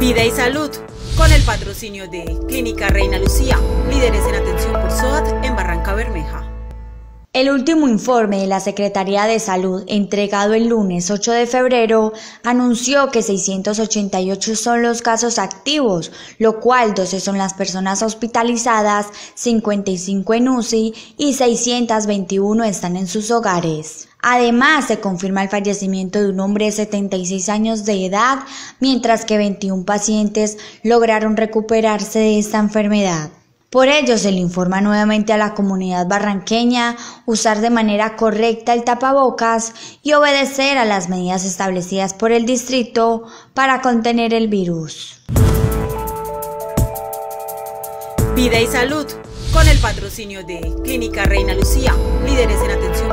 Vida y salud, con el patrocinio de Clínica Reina Lucía, líderes El último informe de la Secretaría de Salud, entregado el lunes 8 de febrero, anunció que 688 son los casos activos, lo cual 12 son las personas hospitalizadas, 55 en UCI y 621 están en sus hogares. Además, se confirma el fallecimiento de un hombre de 76 años de edad, mientras que 21 pacientes lograron recuperarse de esta enfermedad. Por ello, se le informa nuevamente a la comunidad barranqueña usar de manera correcta el tapabocas y obedecer a las medidas establecidas por el distrito para contener el virus. Vida y salud, con el patrocinio de Clínica Reina Lucía, líderes en atención